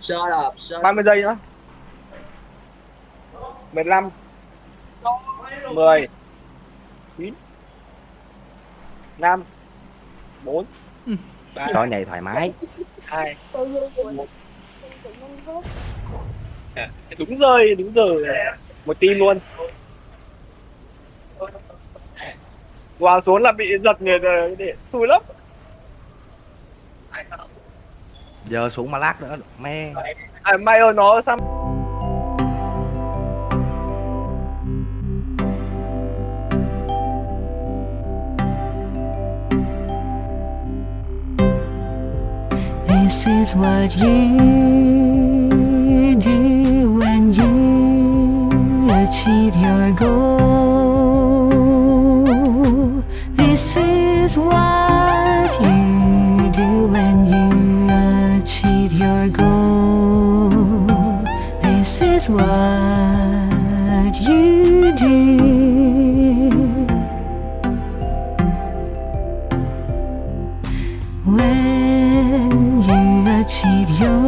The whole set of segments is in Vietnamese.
Shut up, shut up. 30 giây nữa 15 10 9 5 4 3 Sói này thoải mái 2 Tôi vô rồi. Tôi tự nhiên hết. đúng rồi đúng rồi một team luôn Hoàng xuống là bị giật người để xui lắm Giờ xuống mà lát nữa Mẹ à, may ơi nó xăm This is what you do when you achieve your goal. This is what This is what you do. When you achieve your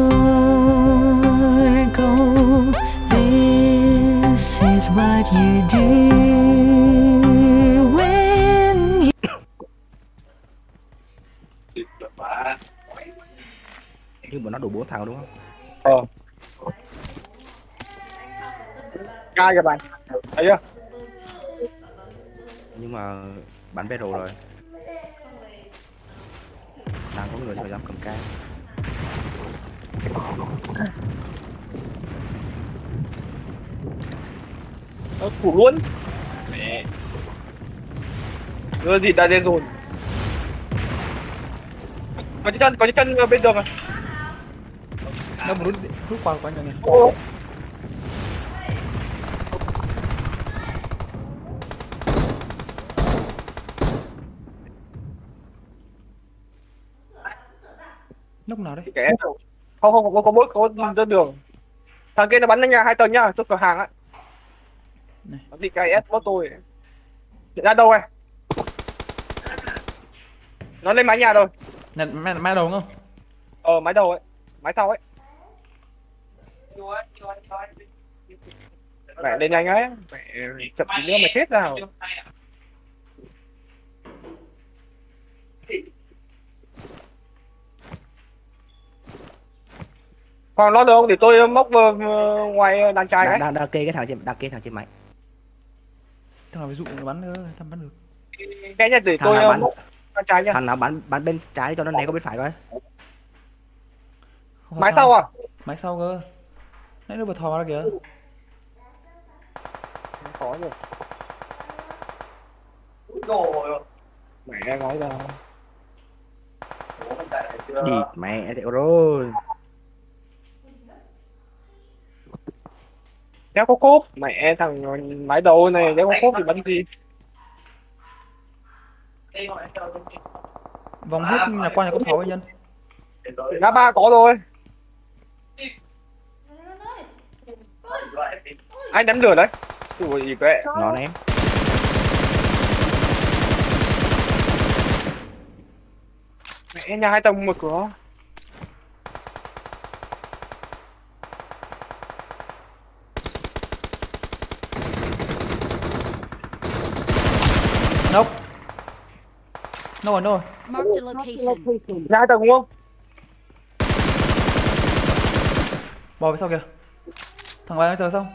goal, this is what you do. When you Nhưng mà nó đủ bốn thằng đúng không? ờ cai kìa bạn. Thấy chưa? Nhưng mà bắn battle rồi. Đang có người sao dám cầm cai. Nó thủ luôn. Mẹ. Đưa gì đã lên rồi. Có chiếc chân có chiếc chân bên đường à. Nó rút rút qua qua cho này. Lúc nào đấy? kẻ không không có có mỗi có có đường. Thằng kia nó bắn lên nhà hai tầng nhá trước cửa hàng á. Nó bị cái S bot tôi. Hiện ra đâu này nó lên mái nhà rồi. Này mẹ mẹ đầu không? ờ mái đầu ấy mái sau ấy. Mẹ lên nhanh ấy mẹ chậm tí nữa mày chết nào Hoàng lo được không? Để tôi móc vào ờ, ngoài đàn trai đang, ấy đang, đang kê cái thằng trên đang kê thằng trên máy Thằng nào ví dụ nó bắn nữa, thằng bắn được. cái nhá để Thằng tôi ờ, bắn? móc đàn trai nhá. Thằng nào bắn bắn bên trái cho nó né qua bên phải coi. Phải sau à? Máy sau cơ. Nãy nó vừa thò ra kìa. khó rồi. Mẹ nói ra. Đi mẹ sẽ rồi đéo có cốp. Mẹ thằng máy đầu này đéo có cốp thì bắn gì? Vòng hết nhà qua nhà cấp 6 ấy nhân. ngã ba có rồi. Anh ném lửa đấy. Ui gì vậy? Ngon em mẹ nhà hai tầng một cửa Nope. Đâu rồi, đâu rồi? Marked a location. nhà hai tầng đúng không Bò về sau kìa. Thằng bay nó chờ xong.